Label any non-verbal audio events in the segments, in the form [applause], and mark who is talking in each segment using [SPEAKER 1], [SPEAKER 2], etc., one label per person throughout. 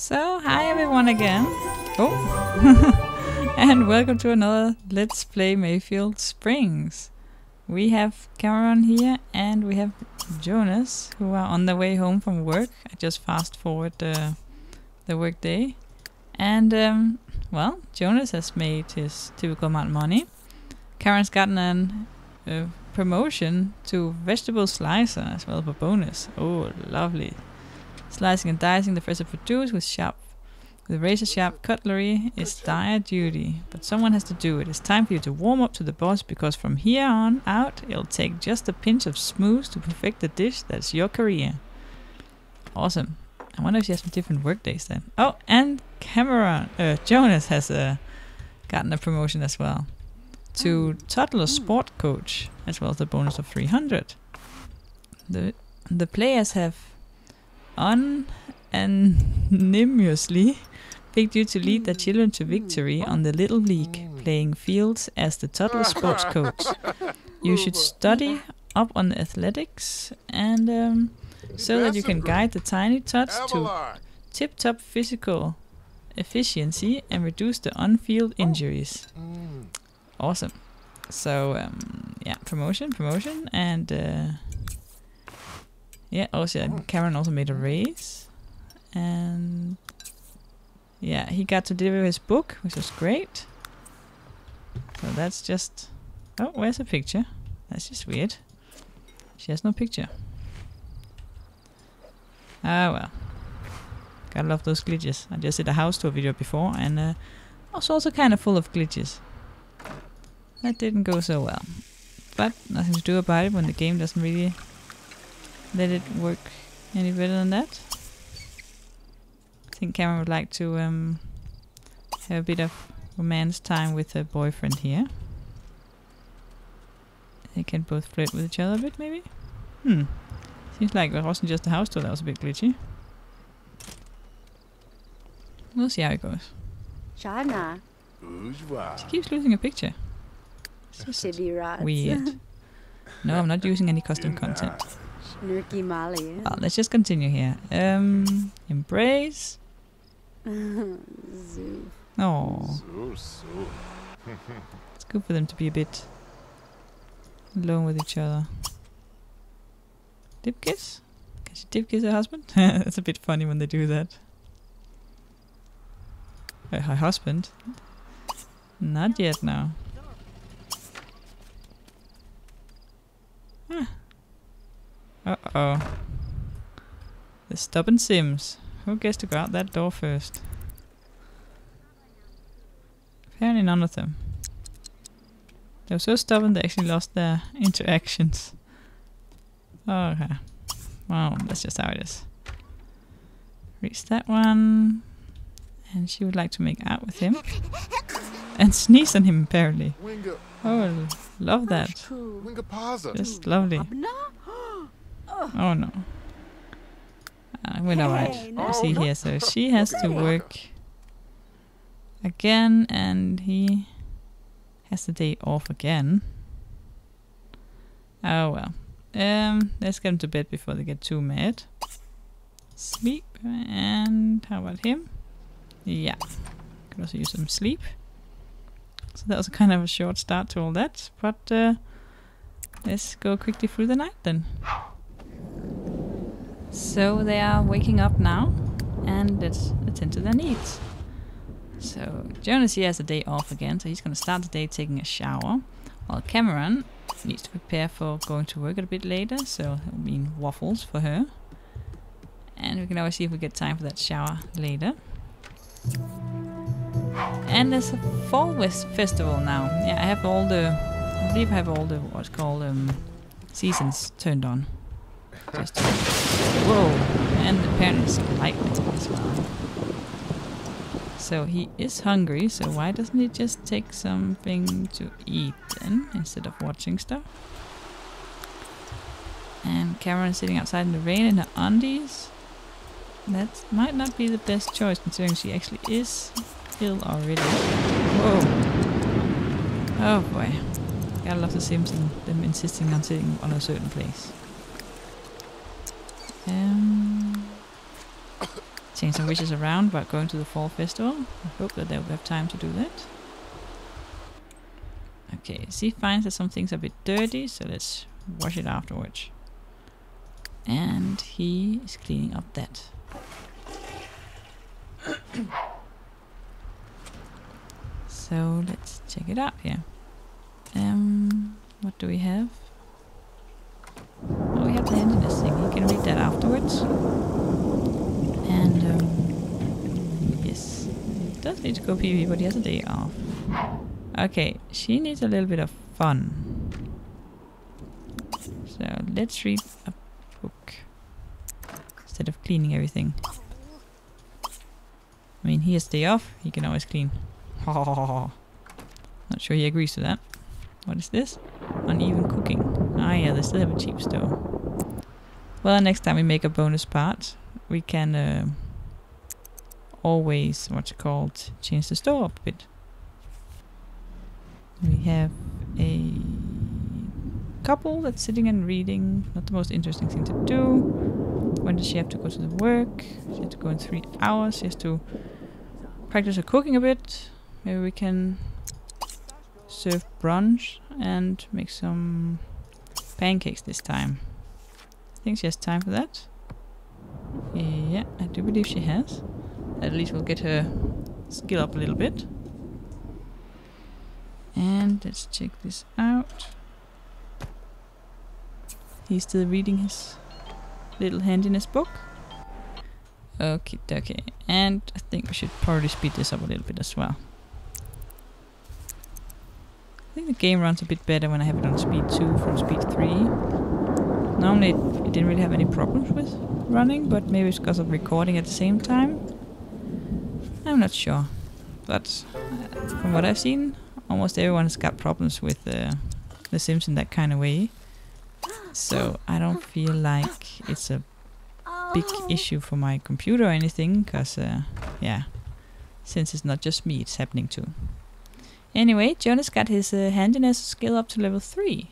[SPEAKER 1] So, hi everyone again. Oh, [laughs] and welcome to another Let's Play Mayfield Springs. We have Cameron here and we have Jonas who are on their way home from work. I just fast forward the, the work day. And, um, well, Jonas has made his typical amount of money. Karen's gotten an, a promotion to vegetable slicer as well for bonus. Oh, lovely. Slicing and dicing the fresh produce with sharp with razor sharp cutlery is dire duty, but someone has to do it. It's time for you to warm up to the boss because from here on out it'll take just a pinch of smooth to perfect the dish that's your career. Awesome. I wonder if she has some different work days then. Oh, and Cameron, uh, Jonas has uh, gotten a promotion as well to toddler sport coach, as well as the bonus of 300. The the players have unanimously picked you to lead their children to victory on the Little League playing fields as the toddler sports coach. You should [laughs] study up on the athletics and um, so that you can guide the tiny tots to tip-top physical efficiency and reduce the on-field injuries. Awesome. So um, yeah, promotion, promotion, and uh, yeah. Also, Cameron also made a raise, and yeah, he got to deliver his book, which was great. So that's just. Oh, where's the picture? That's just weird. She has no picture. Ah well. Gotta love those glitches. I just did a house tour video before, and uh, was also kind of full of glitches. That didn't go so well. But nothing to do about it when the game doesn't really let it work any better than that. I think Cameron would like to um, have a bit of romance time with her boyfriend here. They can both flirt with each other a bit, maybe? Hmm. Seems like it wasn't just a house tour that was a bit glitchy. We'll see how it goes.
[SPEAKER 2] Shana.
[SPEAKER 1] She keeps losing a picture. It's just
[SPEAKER 2] Shibirat.
[SPEAKER 1] weird. No, I'm not using any custom content. [laughs]
[SPEAKER 2] Nurki Mali.
[SPEAKER 1] Well, let's just continue here. Um, embrace. [laughs]
[SPEAKER 2] Zoo.
[SPEAKER 1] Oh, [laughs] it's good for them to be a bit alone with each other. Dip kiss? Can she dip kiss her husband? [laughs] That's a bit funny when they do that. Uh, her husband? Not yet now. Huh. Uh-oh. The stubborn Sims. Who gets to go out that door first? Apparently none of them. They were so stubborn they actually lost their interactions. Okay. Well, that's just how it is. Reach that one. And she would like to make out with him. And sneeze on him, apparently.
[SPEAKER 3] Winga,
[SPEAKER 1] Oh, love that.
[SPEAKER 3] Winga
[SPEAKER 1] Just lovely. Oh no. Uh, we're alright.
[SPEAKER 2] Hey,
[SPEAKER 1] see here, so she has to work again, and he has the day off again. Oh well. Um, let's get him to bed before they get too mad. Sleep, and how about him? Yeah, could also use some sleep. So that was kind of a short start to all that, but uh, let's go quickly through the night then. So they are waking up now, and let's attend to their needs. So Jonas here has a day off again, so he's going to start the day taking a shower, while Cameron needs to prepare for going to work a bit later, so it'll mean waffles for her. And we can always see if we get time for that shower later. And there's a fall festival now. Yeah, I have all the, I believe I have all the what's called um, seasons turned on. Just whoa, and apparently it's lightning as well. So he is hungry. So why doesn't he just take something to eat then instead of watching stuff? And Cameron sitting outside in the rain in her undies. That might not be the best choice considering she actually is ill already. Whoa. Oh boy. Gotta love the Sims and them insisting on sitting on a certain place. Um, change [coughs] some wishes around about going to the fall festival. I hope that they'll have time to do that. Okay, she finds that some things are a bit dirty, so let's wash it afterwards. And he is cleaning up that. [coughs] so let's check it out here. Um, what do we have? Oh, we have the handiness thing. You can read that afterwards. And um, yes, he does need to go pee but he has a day off. Okay, she needs a little bit of fun. So let's read a book instead of cleaning everything. I mean, he has day off. He can always clean. Not sure he agrees to that. What is this? Uneven cooking. Ah yeah, they still have a cheap stove. Well, next time we make a bonus part, we can uh, always, what's it called, change the stove up a bit. We have a couple that's sitting and reading. Not the most interesting thing to do. When does she have to go to the work? She has to go in three hours. She has to practice her cooking a bit. Maybe we can serve brunch and make some pancakes this time. I think she has time for that. Yeah, I do believe she has. At least we'll get her skill up a little bit. And let's check this out. He's still reading his little handiness book. Okay, okay. And I think we should probably speed this up a little bit as well. I think the game runs a bit better when I have it on speed 2 from speed 3. Normally it, didn't really have any problems with running, but maybe it's because of recording at the same time. I'm not sure. But uh, from what I've seen, almost everyone has got problems with uh, The Sims in that kind of way. So I don't feel like it's a big issue for my computer or anything, because, uh, yeah, since it's not just me, it's happening too. Anyway, Jonas got his uh, handiness skill up to level 3.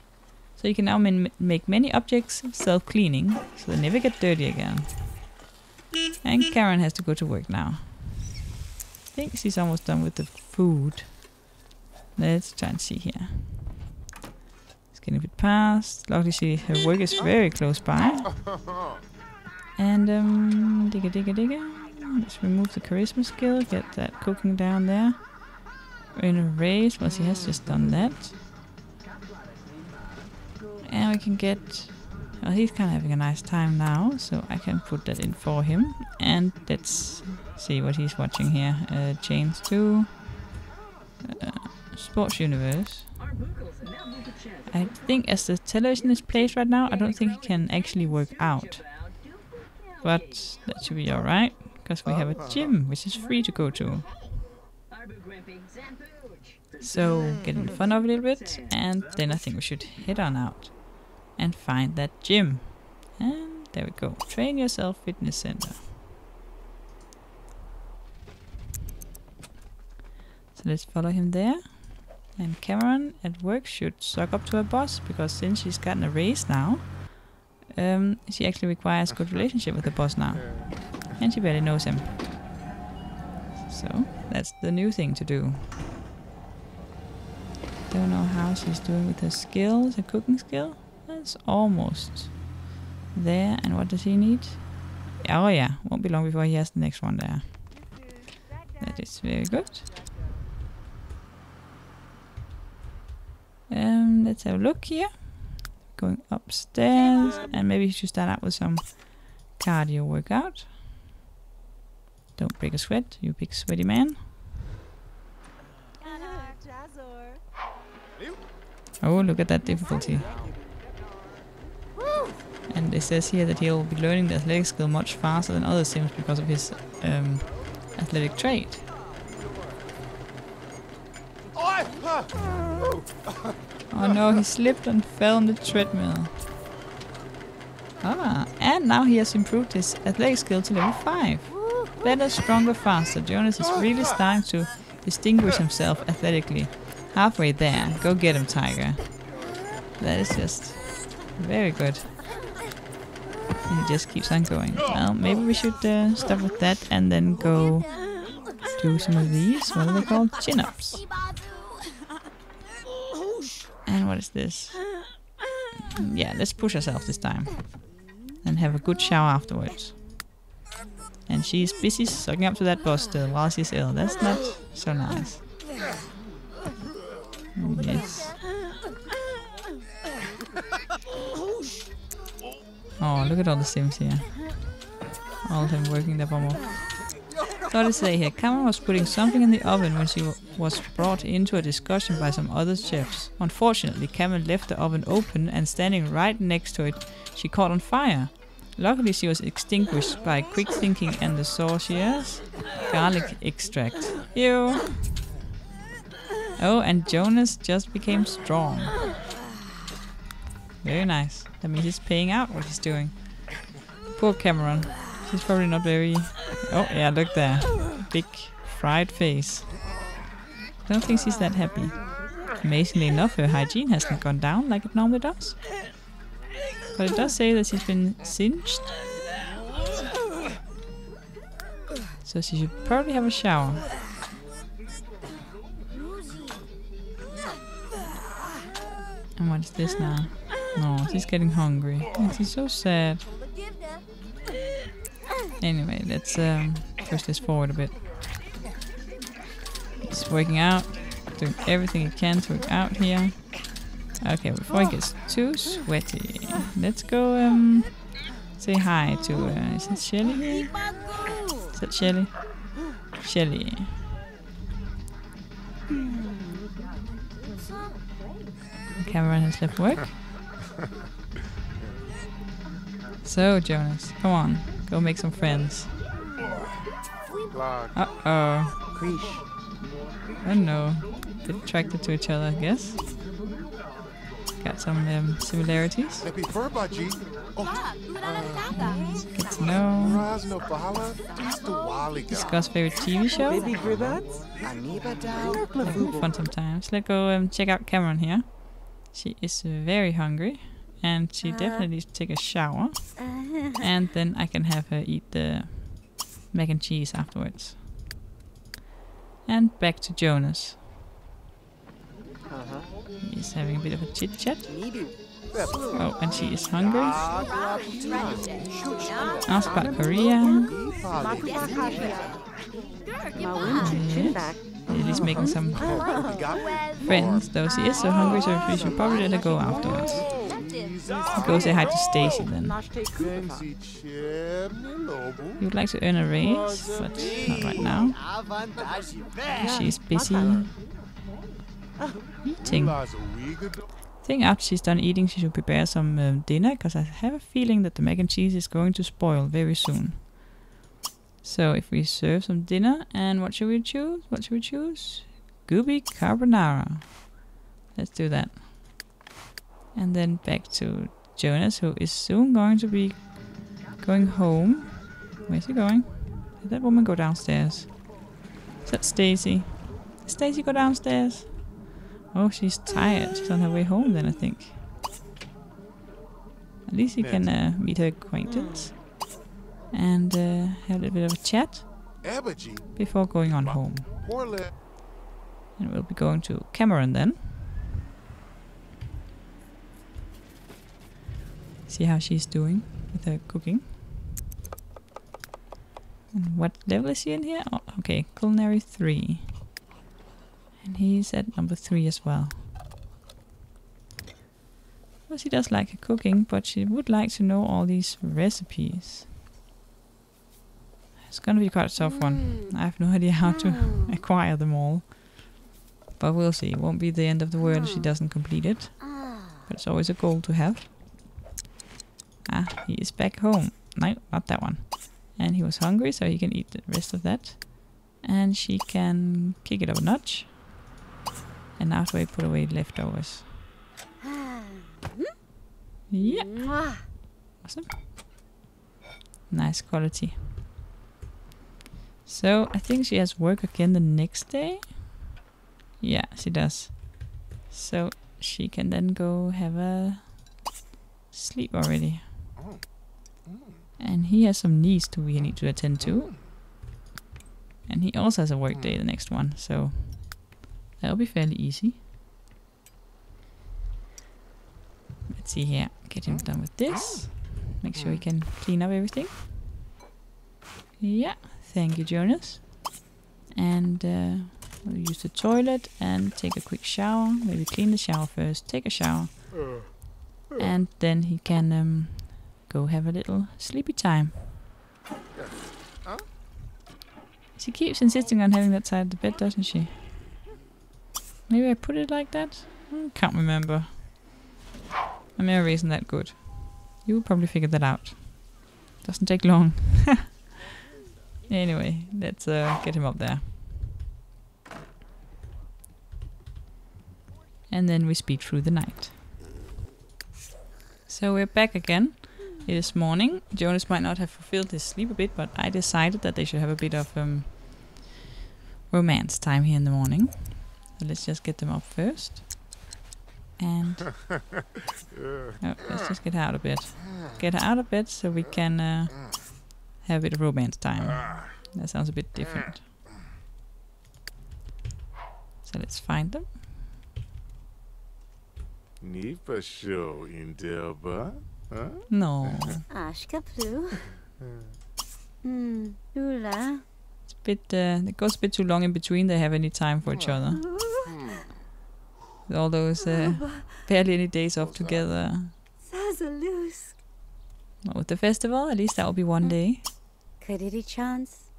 [SPEAKER 1] So you can now make many objects self-cleaning, so they never get dirty again. And Karen has to go to work now. I think she's almost done with the food. Let's try and see here. It's getting a bit past. Luckily she, her work is very close by. And um, digga digga digga. Let's remove the charisma skill, get that cooking down there. We're in a race, well she has just done that. And we can get... Well, he's kind of having a nice time now, so I can put that in for him. And let's see what he's watching here. Uh, Chains 2. Uh, Sports Universe. I think as the television is placed right now, I don't think he can actually work out. But that should be alright, because we have a gym, which is free to go to. So, getting fun of it a little bit, and then I think we should head on out and find that gym. And there we go. Train Yourself Fitness Center. So let's follow him there. And Cameron at work should suck up to her boss because since she's gotten a raise now, um, she actually requires good relationship with the boss now. And she barely knows him. So that's the new thing to do. Don't know how she's doing with her skills, her cooking skill. That's almost there. And what does he need? Oh yeah, won't be long before he has the next one there. That is very good. Um, let's have a look here. Going upstairs, and maybe you should start out with some cardio workout. Don't break a sweat, you big sweaty man. Oh, look at that difficulty. And it says here that he'll be learning the athletic skill much faster than other sims because of his um, athletic trait. Oh no, he slipped and fell on the treadmill. Ah, and now he has improved his athletic skill to level 5. Better, stronger, faster. Jonas is really starting to distinguish himself athletically. Halfway there. Go get him, Tiger. That is just very good. And it just keeps on going. Well, maybe we should uh, stop with that and then go do some of these. What are they called? Chin-ups. And what is this? Yeah, let's push ourselves this time. And have a good shower afterwards. And she's busy sucking up to that boss still while she's ill. That's not so nice. Yes. Oh, look at all the Sims here. All of them working their bum off. Say here, Cameron was putting something in the oven when she was brought into a discussion by some other chefs. Unfortunately, Cameron left the oven open and standing right next to it, she caught on fire. Luckily, she was extinguished by quick thinking and the saucier's garlic extract. Ew. Oh, and Jonas just became strong. Very nice. That means he's paying out what he's doing. Poor Cameron. He's probably not very... Oh, yeah, look there. Big fried face. I don't think she's that happy. Amazingly enough, her hygiene hasn't gone down like it normally does. But it does say that she's been singed. So she should probably have a shower. And what is this now? No, she's getting hungry. She's so sad. Anyway, let's um, push this forward a bit. He's working out, doing everything he can to work out here. Okay, before it gets too sweaty, let's go um, say hi to, uh, is it Shelly here? Is that Shelly? Shelly. Cameron has left work. [laughs] So, Jonas, come on, go make some friends. Uh oh. Oh no. Bit attracted to each other, I guess. Got some um, similarities.
[SPEAKER 3] Lepiej prowadzi.
[SPEAKER 1] Get to know.
[SPEAKER 3] Razno pahala. Istuwaliga.
[SPEAKER 1] Discuss favorite TV show.
[SPEAKER 4] Baby Gribbats? Aniba down.
[SPEAKER 1] Fun sometimes. Let's go um, check out Cameron here. She is very hungry. And she definitely needs to take a shower. And then I can have her eat the mac and cheese afterwards. And back to Jonas.
[SPEAKER 4] Uh-huh.
[SPEAKER 1] He's having a bit of a chit chat. Oh, and she is hungry. Ask about Korea. Yes. Lily's making some friends, though she is so hungry, so we should probably let her go afterwards. Go say hi to Stacy then.
[SPEAKER 3] Benzi ciemny lobu.
[SPEAKER 1] You would like to earn a raise, but not right now. She's busy eating. I think after she's done eating, she should prepare some um, dinner, because I have a feeling that the mac and cheese is going to spoil very soon. So if we serve some dinner, and what should we choose? What should we choose? Goopy carbonara. Let's do that. And then back to Jonas, who is soon going to be going home. Where's he going? Did that woman go downstairs? Is that Stacy? Did Stacy go downstairs? Oh, she's tired. She's on her way home then, I think. At least you can uh, meet her acquaintance and uh, have a little bit of a chat before going on home. And we'll be going to Cameron then. See how she's doing with her cooking. And what level is he in here? Oh, okay, culinary 3. And he's at number 3 as well. Well, she does like her cooking, but she would like to know all these recipes. It's gonna be quite a tough one. I have no idea how to mm. acquire them all. But we'll see. It won't be the end of the world if she mm. doesn't complete it. Ah. But it's always a goal to have. Ah, he is back home. No, not that one. And he was hungry, so he can eat the rest of that. And she can kick it up a notch. And after we put away leftovers. Ah. Yeah, awesome. Nice quality. So I think she has work again the next day. Yeah, she does. So she can then go have a sleep already. And he has some needs to we need to attend to. And he also has a work day the next one, so that'll be fairly easy. Let's see here. Get him done with this. Make sure he can clean up everything. Yeah, thank you, Jonas. And uh, we'll use the toilet and take a quick shower. Maybe clean the shower first. Take a shower. And then he can um, go have a little sleepy time. She keeps insisting on having that side of the bed, doesn't she? Maybe I put it like that? I can't remember. My memory isn't that good. You will probably figure that out. Doesn't take long. [laughs] anyway, let's uh, get him up there. And then we speed through the night. So we're back again. It is morning. Jonas might not have fulfilled his sleep a bit, but I decided that they should have a bit of um, romance time here in the morning. So let's just get them up first. And [laughs] oh, let's just get out of bed. Get out of bed so we can uh, have a bit of romance time. That sounds a bit different. So let's find them.
[SPEAKER 3] Nipa show in Delba. Huh?
[SPEAKER 1] No,
[SPEAKER 2] Ashka Plu. [laughs] Hmm. Lula.
[SPEAKER 1] it's a bit. Uh, it goes a bit too long in between. They have any time for each other. With all those uh, barely any days off together.
[SPEAKER 2] Sazalus.
[SPEAKER 1] Well, with the festival, at least that will be one day.
[SPEAKER 2] Kadiri chance.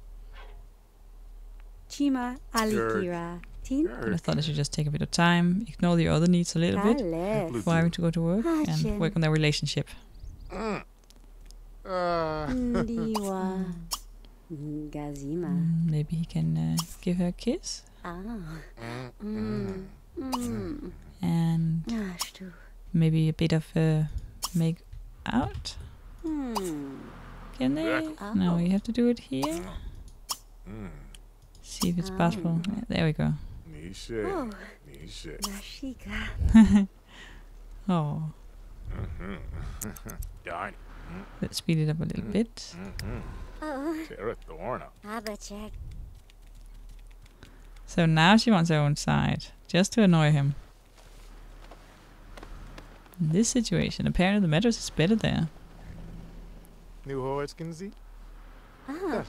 [SPEAKER 2] Chima Alikira. Tin.
[SPEAKER 1] I thought I should just take a bit of time, ignore the other needs a little bit
[SPEAKER 2] Kales.
[SPEAKER 1] before having to go to work and work on their relationship.
[SPEAKER 3] Uh,
[SPEAKER 1] Mm, Maybe he can uh, give her a kiss
[SPEAKER 2] Ah. Mm. Mm.
[SPEAKER 1] and maybe a bit of uh, make out. Can they? No,
[SPEAKER 2] Oh.
[SPEAKER 1] you have to do it here.
[SPEAKER 3] mm.
[SPEAKER 1] See if it's possible. Mm. Yeah, There we go.
[SPEAKER 3] Nisha.
[SPEAKER 2] Oh.
[SPEAKER 3] Nisha.
[SPEAKER 2] Nashika. [laughs]
[SPEAKER 1] Oh, mm-hmm. [laughs]
[SPEAKER 3] Darn.
[SPEAKER 1] let's speed it up a little bit. Mm-hmm. Uh-uh.
[SPEAKER 2] Oh.
[SPEAKER 3] Tara Thorna.
[SPEAKER 2] Abachek.
[SPEAKER 1] So now she wants her own side, just to annoy him. In this situation, apparently the mattress is better there.
[SPEAKER 3] New Horskinzy?
[SPEAKER 2] Ah.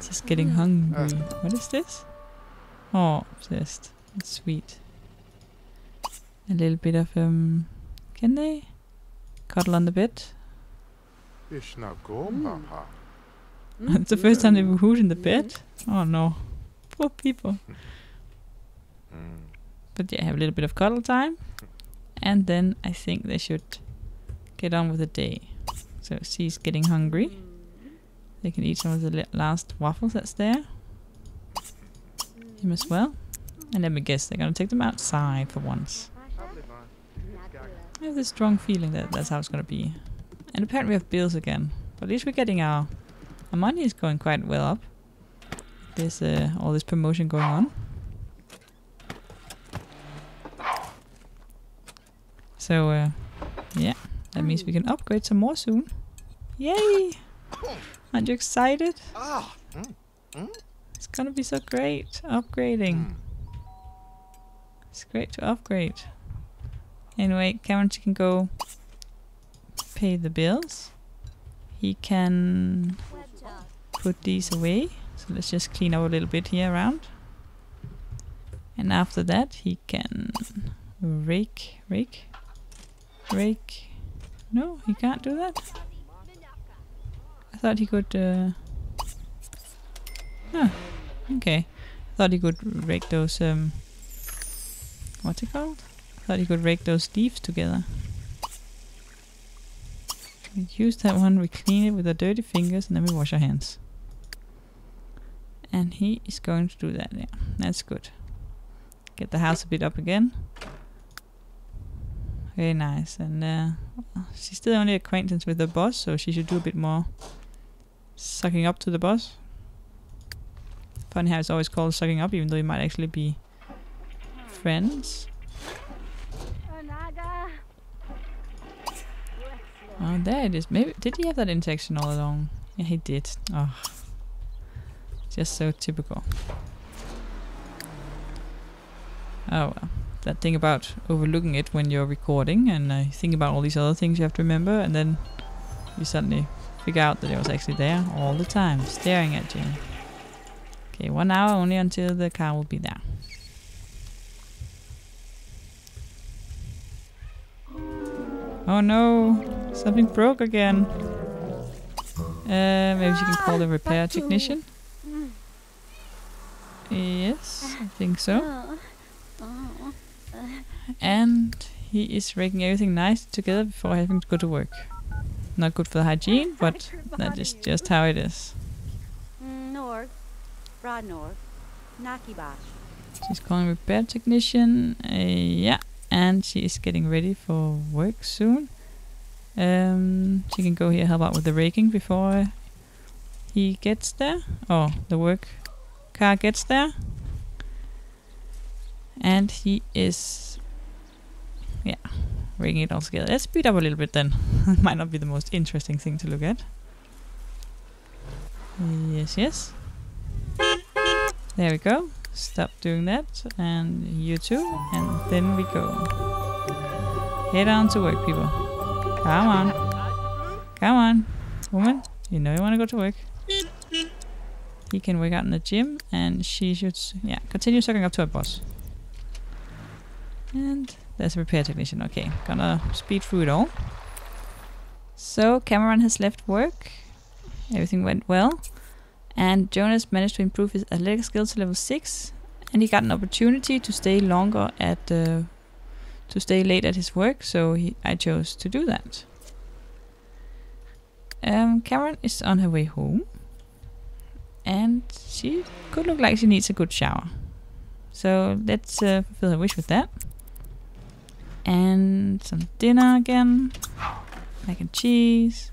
[SPEAKER 1] She's getting hungry. What is this? Oh, obsessed. It's sweet. A little bit of um. Can they cuddle on the bed?
[SPEAKER 3] Ishnagom,
[SPEAKER 2] Mm.
[SPEAKER 3] papa. [laughs]
[SPEAKER 1] it's the first time they've hooed in the bed. Oh no, poor people. [laughs]
[SPEAKER 3] Mm.
[SPEAKER 1] But yeah, have a little bit of cuddle time, and then I think they should get on with the day. So she's getting hungry. They can eat some of the last waffles that's there. Him as well. And let me guess, they're gonna take them outside for once. I have this strong feeling that that's how it's gonna be. And apparently we have bills again. But at least we're getting our our money is going quite well up. There's uh, all this promotion going on. So uh, yeah, that means we can upgrade some more soon. Yay! Aren't you excited? It's gonna be so great upgrading. It's great to upgrade. Anyway, Cameron can go pay the bills. He can put these away. So let's just clean up a little bit here around. And after that he can rake rake rake no, he can't do that. I thought he could uh Huh. Okay. Thought he could rake those um what's it called? I Thought he could rake those leaves together. We use that one, we clean it with our dirty fingers and then we wash our hands. And he is going to do that, yeah. That's good. Get the house a bit up again very nice. And uh, she's still only acquaintance with the boss, so she should do a bit more sucking up to the boss. Funny how it's always called sucking up, even though you might actually be friends. Oh, there it is. Maybe did he have that intention all along? Yeah, he did. Oh, just so typical. Oh well that thing about overlooking it when you're recording and uh, think about all these other things you have to remember, and then you suddenly figure out that it was actually there all the time, staring at you. Okay, one hour only until the car will be there. Oh no, something broke again. Uh, maybe she can call the repair technician. Yes, I think so. And he is raking everything nice together before having to go to work. Not good for the hygiene, but that is just how it is.
[SPEAKER 2] Norg. Rod Norg. Nakibash.
[SPEAKER 1] She's calling repair technician. Uh, yeah, and she is getting ready for work soon. Um, she can go here help out with the raking before he gets there. Oh, the work car gets there. And he is, yeah, raking it all together. Let's speed up a little bit then. Might not be the most interesting thing to look at. Yes, yes. There we go. Stop doing that. And you too. And then we go. Head on to work, people. Come on. Come on. Woman, you know you want to go to work. He can work out in the gym. And she should, yeah, continue sucking up to her boss. And there's a repair technician. Okay, gonna speed through it all. So Cameron has left work. Everything went well. And Jonas managed to improve his athletic skills to level 6. And he got an opportunity to stay longer at uh, to stay late at his work, so he, I chose to do that. Um, Cameron is on her way home, and she could look like she needs a good shower. So let's uh, fulfill her wish with that. And some dinner again, mac and cheese.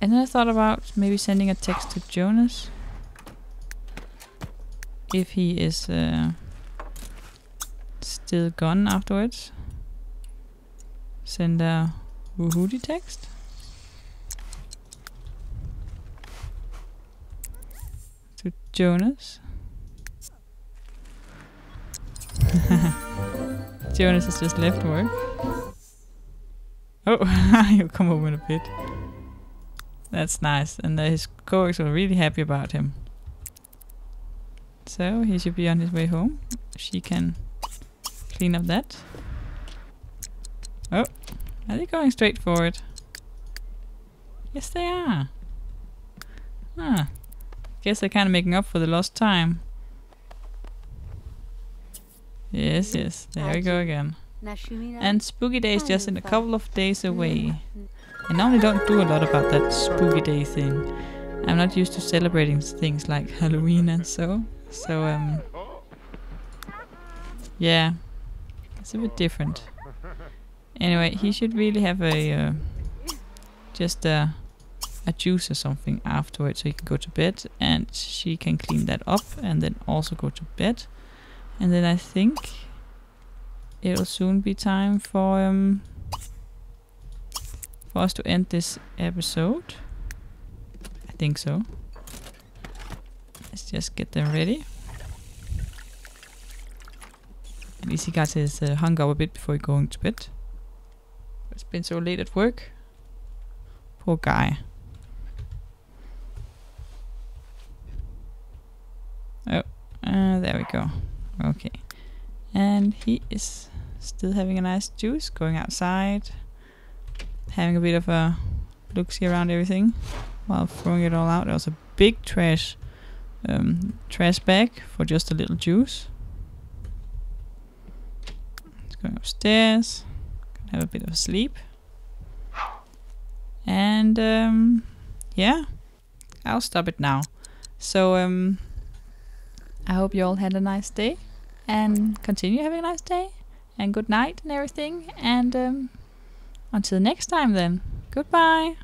[SPEAKER 1] And then I thought about maybe sending a text to Jonas. If he is uh, still gone afterwards. Send a Woohooty text. To Jonas. Jonas has just left work. Oh, [laughs] he'll come home in a bit. That's nice, and uh, his coworkers were really happy about him. So he should be on his way home. She can clean up that. Oh, are they going straight forward? Yes, they are. Ah, guess they're kind of making up for the lost time. Yes, yes, there we go again. And Spooky Day is just in a couple of days away. I normally don't do a lot about that spooky day thing. I'm not used to celebrating things like Halloween and so. So, um. Yeah. It's a bit different. Anyway, he should really have a. Uh, just a. A juice or something afterwards so he can go to bed and she can clean that up and then also go to bed. And then I think it'll soon be time for um for us to end this episode. I think so. Let's just get them ready. At least he got his uh, hung up a bit before going to bed. It's been so late at work. Poor guy. Oh, uh, there we go. Okay. And he is still having a nice juice, going outside, having a bit of a look see around everything while throwing it all out. There was a big trash um, trash bag for just a little juice. It's going upstairs, gonna have a bit of sleep. And um, yeah, I'll stop it now. So um, I hope you all had a nice day and continue having a nice day and good night and everything and um, until next time then goodbye.